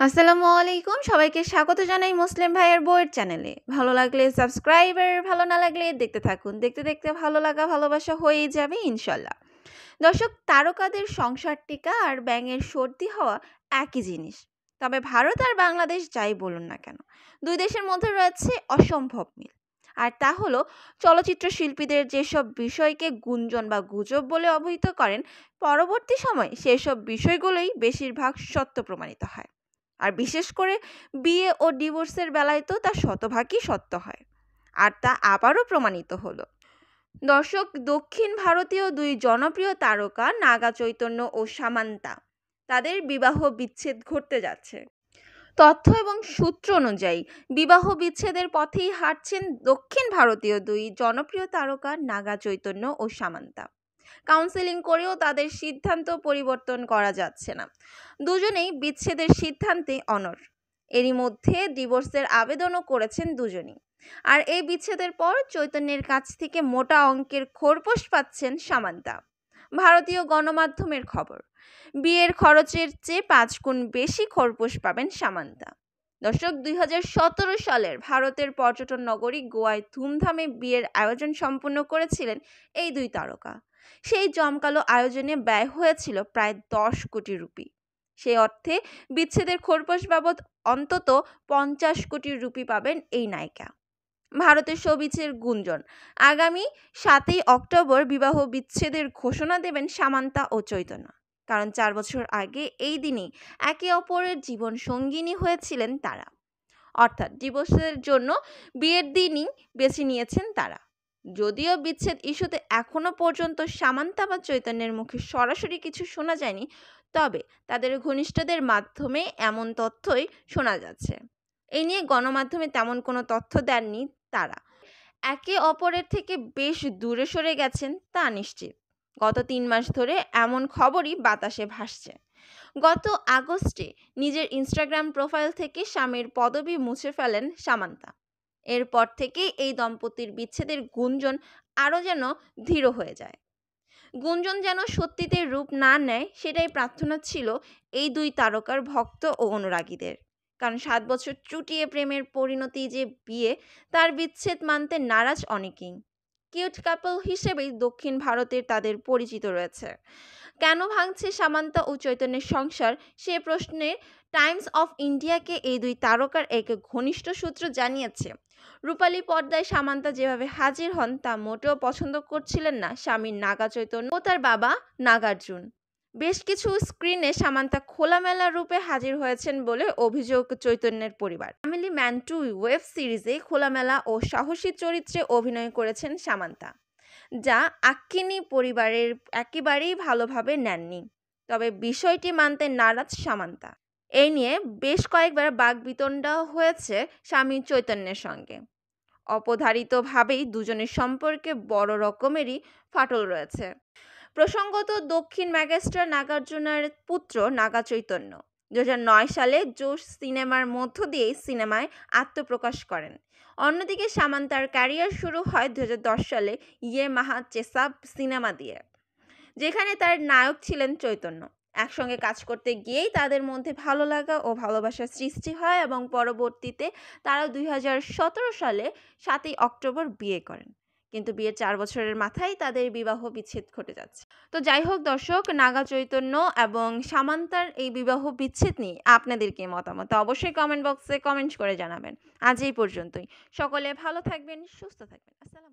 আসসালামু আলাইকুম। সবাইকে স্বাগত জানাই মুসলিম ভাইয়ের বইয়ের চ্যানেলে। ভালো লাগলে সাবস্ক্রাইবার, ভালো না লাগলে দেখতে থাকুন। দেখতে দেখতে ভালো লাগা, ভালোবাসা হয়েই যাবে ইনশাল্লাহ। দর্শক, তারকাদের সংসার টিকা আর ব্যাঙের সর্দি হওয়া একই জিনিস। তবে ভারত আর বাংলাদেশ যাই বলুন না কেন, দুই দেশের মধ্যে রয়েছে অসম্ভব মিল। আর তা হলো, চলচ্চিত্র শিল্পীদের যেসব বিষয়কে গুঞ্জন বা গুজব বলে অবহিত করেন, পরবর্তী সময়ে সেসব বিষয়গুলোই বেশিরভাগ সত্য প্রমাণিত হয়। আর বিশেষ করে বিয়ে ও ডিভোর্সের বেলায় তো তা শতভাগই সত্য হয়। আর তা আবারও প্রমাণিত হলো। দর্শক, দক্ষিণ ভারতীয় দুই জনপ্রিয় তারকা নাগা চৈতন্য ও সামান্তা, তাদের বিবাহ বিচ্ছেদ ঘটতে যাচ্ছে। তথ্য এবং সূত্র অনুযায়ী, বিবাহ বিচ্ছেদের পথেই হাঁটছেন দক্ষিণ ভারতীয় দুই জনপ্রিয় তারকা নাগা চৈতন্য ও সামান্তা। কাউন্সেলিং করেও তাদের সিদ্ধান্ত পরিবর্তন করা যাচ্ছে না। দুজনেই বিচ্ছেদের সিদ্ধান্তে অনর। এরই মধ্যে ডিভোর্সের আবেদনও করেছেন দুজনেই। আর এই বিচ্ছেদের পর চৈতন্যের কাছ থেকে মোটা অঙ্কের খোরপোশ পাচ্ছেন সামান্তা। ভারতীয় গণমাধ্যমের খবর, বিয়ের খরচের চেয়ে পাঁচ গুণ বেশি খোরপোশ পাবেন সামান্তা। দর্শক, দুই হাজার সতেরো সালের ভারতের পর্যটন নগরী গোয়ায় ধুমধামে বিয়ের আয়োজন সম্পন্ন করেছিলেন এই দুই তারকা। সেই জমকালো আয়োজনে ব্যয় হয়েছিল প্রায় দশ কোটি রুপি। সেই অর্থে বিচ্ছেদের খোরপোশ বাবদ অন্তত পঞ্চাশ কোটি রুপি পাবেন এই নায়িকা। ভারতের সবিছের গুঞ্জন, আগামী সাতই অক্টোবর বিবাহ বিচ্ছেদের ঘোষণা দেবেন সামান্তা ও চৈতন্য। কারণ চার বছর আগে এই দিনেই একে অপরের জীবন সঙ্গিনী হয়েছিলেন তারা। অর্থাৎ ডিভোর্সের জন্য বিয়ের দিনই বেছে নিয়েছেন তারা। যদিও বিচ্ছেদ ইস্যুতে এখনও পর্যন্ত সামান্তা বা চৈতন্যের মুখে সরাসরি কিছু শোনা যায়নি, তবে তাদের ঘনিষ্ঠদের মাধ্যমে এমন তথ্যই শোনা যাচ্ছে। এই নিয়ে গণমাধ্যমে তেমন কোনো তথ্য দেননি তারা। একে অপরের থেকে বেশ দূরে সরে গেছেন তা নিশ্চিত। গত তিন মাস ধরে এমন খবরই বাতাসে ভাসছে। গত আগস্টে নিজের ইনস্টাগ্রাম প্রোফাইল থেকে স্বামীর পদবি মুছে ফেলেন সামান্তা। এরপর থেকেই এই দম্পতির বিচ্ছেদের গুঞ্জন আরও যেন ধীর হয়ে যায়। গুঞ্জন যেন সত্যিতে রূপ না নেয় সেটাই প্রার্থনা ছিল এই দুই তারকার ভক্ত ও অনুরাগীদের। কারণ সাত বছর চুটিয়ে প্রেমের পরিণতি যে বিয়ে, তার বিচ্ছেদ মানতে নারাজ অনেকেই। কিউট কাপল হিসেবেই দক্ষিণ ভারতের তাদের পরিচিত রয়েছে। কেন ভাঙছে সামান্তা ও চৈতন্যের সংসার? সে প্রশ্নে টাইমস অফ ইন্ডিয়াকে এই দুই তারকার এক ঘনিষ্ঠ সূত্র জানিয়েছে। রূপালী পর্দায় সামান্তা যেভাবে হাজির হন, তা মোটেও পছন্দ করছিলেন না স্বামীর নাগা চৈতন্য ও তার বাবা নাগার্জুন। বেশ কিছু স্ক্রিনে সামান্তা খোলামেলা রূপে হাজির হয়েছেন বলে অভিযোগ চৈতন্যের পরিবার। ফ্যামিলি ম্যান টু ওয়েব সিরিজে খোলামেলা ও সাহসী চরিত্রে অভিনয় করেছেন সামান্তা, যা আক্কিনী পরিবারের একেবারেই ভালোভাবে নেননি। তবে বিষয়টি মানতে নারাজ সামান্তা। এই নিয়ে বেশ কয়েকবার বাগবিতণ্ডা হয়েছে স্বামী চৈতন্যের সঙ্গে। অপধারিতভাবেই দুজনের সম্পর্কে বড় রকমেরই ফাটল রয়েছে। প্রসঙ্গত দক্ষিণ ম্যাগেস্টার নাগার্জুনার পুত্র নাগা চৈতন্য দুই হাজার নয় সালে জোশ সিনেমার মধ্য দিয়েই সিনেমায় আত্মপ্রকাশ করেন। অন্যদিকে সামান্তার ক্যারিয়ার শুরু হয় দুই হাজার দশ সালে ইয়ে মাহা চেসাব সিনেমা দিয়ে, যেখানে তার নায়ক ছিলেন চৈতন্য। একসঙ্গে কাজ করতে গিয়েই তাদের মধ্যে ভালো লাগা ও ভালোবাসার সৃষ্টি হয় এবং পরবর্তীতে তারা দুই হাজার সতেরো সালে সাতই অক্টোবর বিয়ে করেন। কিন্তু বিয়ের চার বছরের মাথায় তাদের বিবাহ বিচ্ছেদ ঘটে যাচ্ছে। তো যাই হোক দর্শক, নাগা চৈতন্য এবং সামান্তার এই বিবাহ বিচ্ছেদ নিয়ে আপনাদের কি মতামত? অবশ্যই কমেন্ট বক্সে কমেন্ট করে জানাবেন। আজ এই পর্যন্তই। সকলে ভালো থাকবেন, সুস্থ থাকবেন। আসসালামু